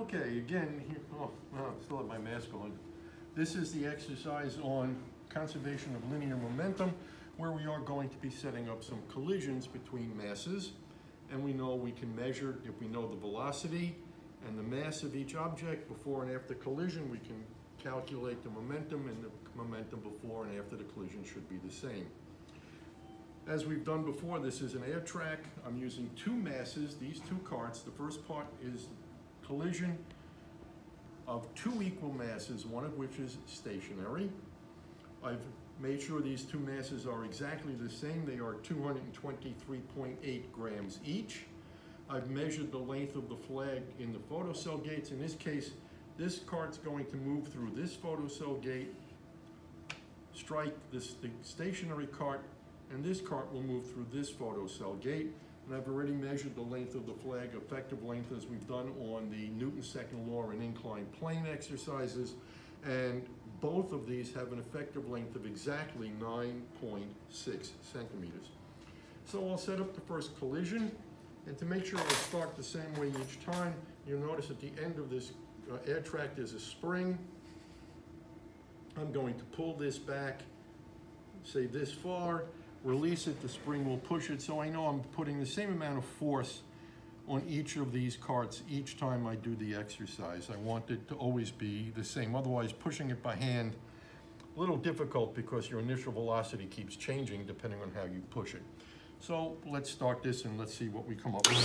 Okay, again, here, oh, still have my mask on. This is the exercise on conservation of linear momentum, where we are going to be setting up some collisions between masses. And we know we can measure, if we know the velocity and the mass of each object before and after collision, we can calculate the momentum and the momentum before and after the collision should be the same. As we've done before, this is an air track. I'm using two masses, these two carts. The first part is collision of two equal masses, one of which is stationary. I've made sure these two masses are exactly the same. They are 223.8 grams each. I've measured the length of the flag in the photocell gates. In this case, this cart's going to move through this photocell gate, strike this the stationary cart, and this cart will move through this photocell gate. And I've already measured the length of the flag, effective length as we've done on the Newton's second law and inclined plane exercises. And both of these have an effective length of exactly 9.6 centimeters. So I'll set up the first collision. And to make sure I start the same way each time, you'll notice at the end of this uh, air track there's a spring. I'm going to pull this back, say this far, release it, the spring will push it, so I know I'm putting the same amount of force on each of these carts each time I do the exercise. I want it to always be the same. Otherwise, pushing it by hand, a little difficult because your initial velocity keeps changing depending on how you push it. So let's start this and let's see what we come up with.